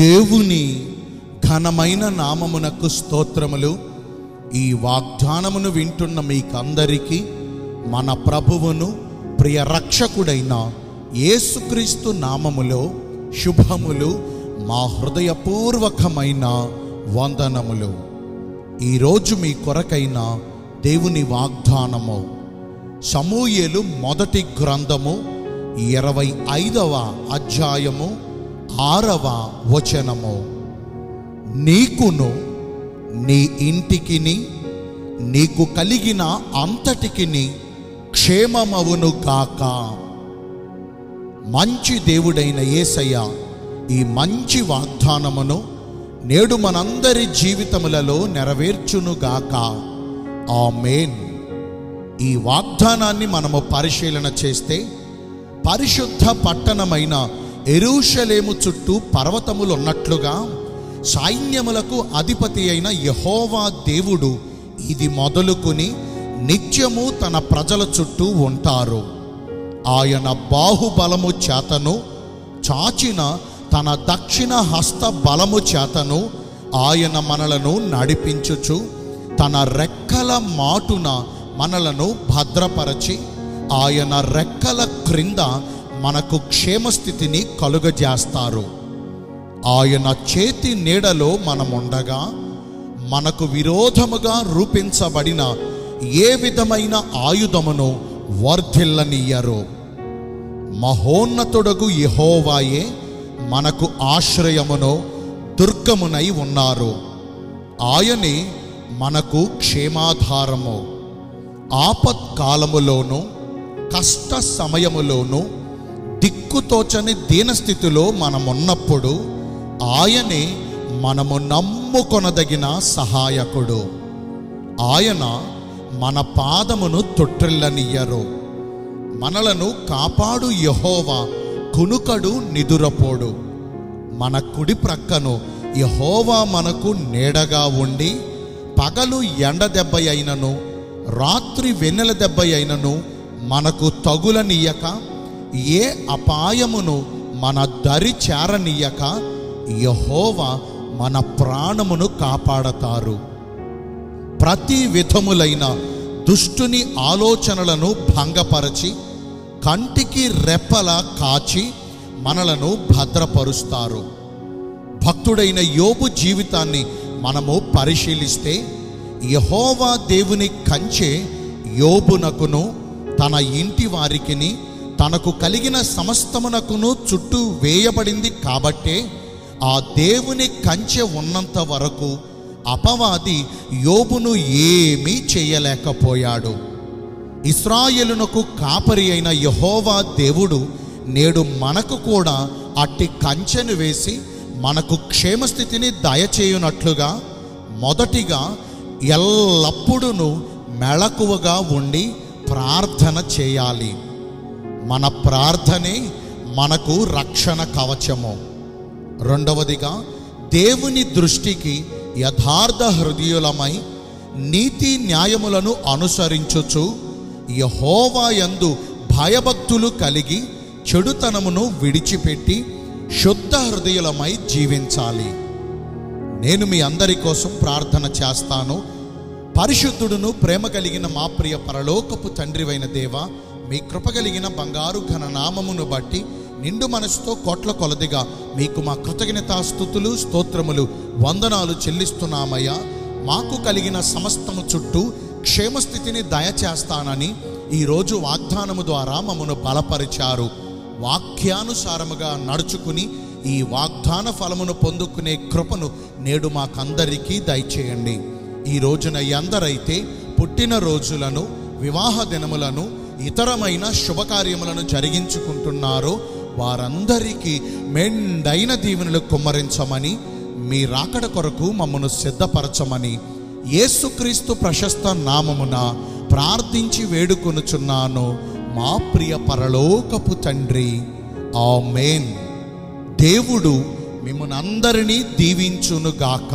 దేవుని ఘనమైన నామమునకు స్తోత్రములు. ఈ వాగ్దానమును వింటున్న మీకందరికీ మన ప్రభువును ప్రియ రక్షకుడైన యేసుక్రీస్తు నామములో శుభములు మా హృదయపూర్వకమైన వందనములు. ఈరోజు మీ కొరకైన దేవుని వాగ్దానము. సమూయేలు మొదటి గ్రంథము ఇరవై ఐదవ అధ్యాయము ఆరవ వచనము. నీకును నీ ఇంటికిని నీకు కలిగిన అంతటికిని క్షేమమవును గాక. మంచి దేవుడైన యేసయ్య ఈ మంచి వాగ్దానమును నేడు మనందరి జీవితములలో నెరవేర్చునుగాక మేన్ ఈ వాగ్దానాన్ని మనము పరిశీలన చేస్తే పరిశుద్ధ పట్టణమైన ఎరూషలేము చుట్టూ పర్వతములు ఉన్నట్లుగా సైన్యములకు అధిపతి అయిన యహోవా దేవుడు ఇది మొదలుకొని నిత్యము తన ప్రజల చుట్టూ ఉంటారు. ఆయన బాహుబలము చేతను చాచిన తన దక్షిణ హస్త బలము చేతను ఆయన మనలను నడిపించుచు తన రెక్కల మాటున మనలను భద్రపరచి ఆయన రెక్కల క్రింద మనకు క్షేమస్థితిని కలుగజేస్తారు. ఆయన చేతి నీడలో మనముండగా మనకు విరోధముగా రూపించబడిన ఏ విధమైన ఆయుధమును వర్ధిల్లనియ్యరు మహోన్నతుడగు యహోవాయే మనకు ఆశ్రయమును దుర్గమునై ఉన్నారు. ఆయనే మనకు క్షేమాధారము. ఆపత్కాలములోను కష్ట సమయములోనూ దిక్కుతోచని దీనస్థితిలో మనమున్నప్పుడు ఆయనే మనము నమ్ముకొనదగిన సహాయకుడు. ఆయన మన పాదమును తొట్టిల్లనియ్యరు. మనలను కాపాడు యహోవా కునుకడు నిదురపోడు. మన కుడి ప్రక్కను యహోవా మనకు నీడగా ఉండి పగలు ఎండ దెబ్బ అయినను రాత్రి వెన్నెల దెబ్బ అయినను మనకు తగులనీయక ఏ అపాయమును మన దరి చేరనీయక యహోవా మన ప్రాణమును కాపాడతారు. ప్రతి విధములైన దుష్టుని ఆలోచనలను భంగపరచి కంటికి రెప్పల కాచి మనలను భద్రపరుస్తారు. భక్తుడైన యోబు జీవితాన్ని మనము పరిశీలిస్తే యహోవా దేవుని కంచె యోబునకును తన ఇంటి వారికిని తనకు కలిగిన సమస్తమునకును చుట్టూ వేయబడింది కాబట్టే ఆ దేవుని కంచె ఉన్నంత వరకు అపవాది యోబును ఏమీ చేయలేకపోయాడు. ఇస్రాయేలునకు కాపరి అయిన యహోవా దేవుడు నేడు మనకు కూడా అట్టి కంచెను వేసి మనకు క్షేమస్థితిని దయచేయునట్లుగా మొదటిగా ఎల్లప్పుడూ మెళకువగా ఉండి ప్రార్థన చేయాలి. మన ప్రార్థనే మనకు రక్షణ కవచము. రెండవదిగా దేవుని దృష్టికి యథార్థ హృదయులమై నీతి న్యాయములను అనుసరించుచు యహోవాయందు భయభక్తులు కలిగి చెడుతనమును విడిచిపెట్టి శుద్ధ హృదయులమై జీవించాలి. నేను మీ అందరి కోసం ప్రార్థన చేస్తాను. పరిశుద్ధుడును ప్రేమ కలిగిన మా ప్రియ పరలోకపు తండ్రివైన దేవ మీ కృప కలిగిన బంగారు ఘన నామమును బట్టి నిండు మనసుతో కోట్ల కొలదిగా మీకు మా కృతజ్ఞతాస్థుతులు స్తోత్రములు వందనాలు చెల్లిస్తున్నామయ్యా. మాకు కలిగిన సమస్తము చుట్టూ క్షేమస్థితిని దయచేస్తానని ఈరోజు వాగ్దానము ద్వారా మమ్మను బలపరిచారు. వాక్యానుసారముగా నడుచుకుని ఈ వాగ్దాన ఫలమును పొందుకునే కృపను నేడు మాకందరికీ దయచేయండి. ఈ రోజున ఎందరైతే పుట్టిన రోజులను వివాహ దినములను ఇతరమైన శుభకార్యములను జరిగించుకుంటున్నారో. వారందరికీ మెండైన దీవెనలు కుమ్మరించమని మీ రాకడ కొరకు మమ్మను సిద్ధపరచమని యేసుక్రీస్తు ప్రశస్త నామమున ప్రార్థించి వేడుకొనుచున్నాను. మా ప్రియ పరలోకపు తండ్రి ఆమేన్. దేవుడు మిమ్మల్ని అందరినీ దీవించునుగాక.